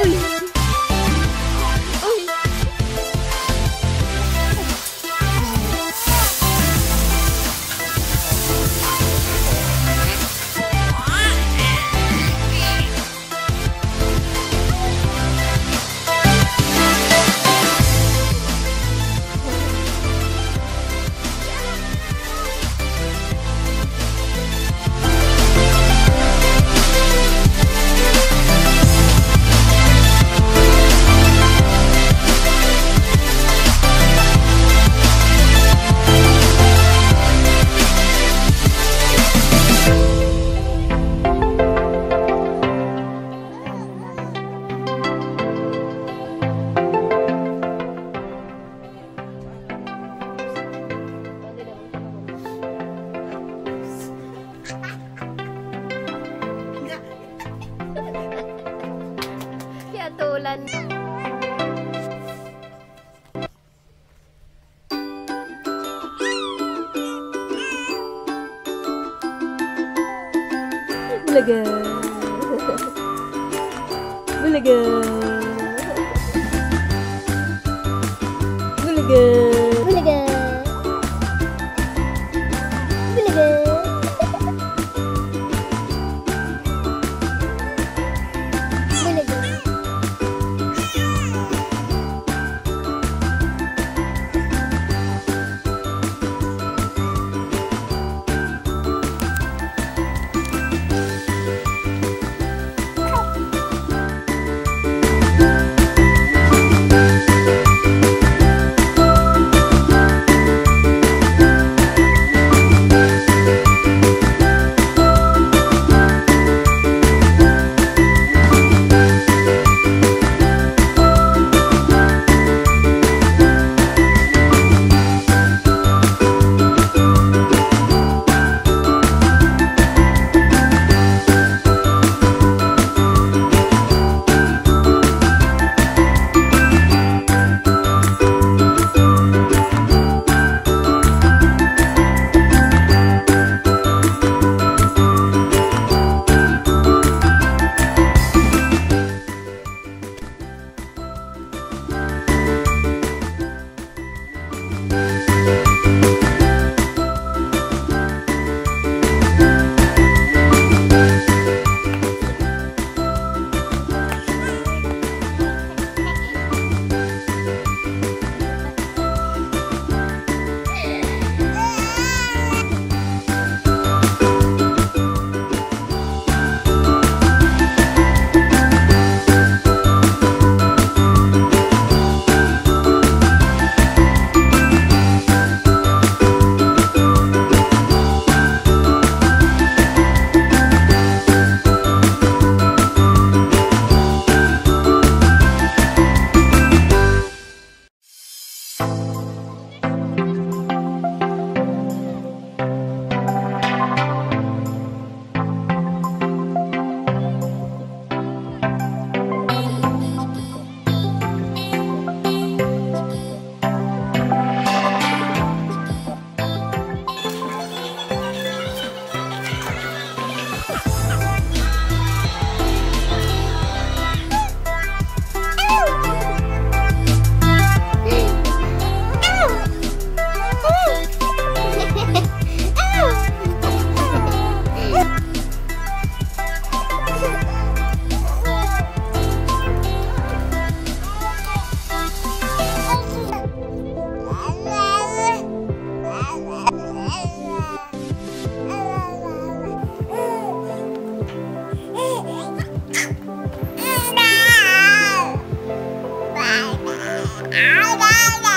Ooh. Bulaga. Bulaga. Bulaga. I got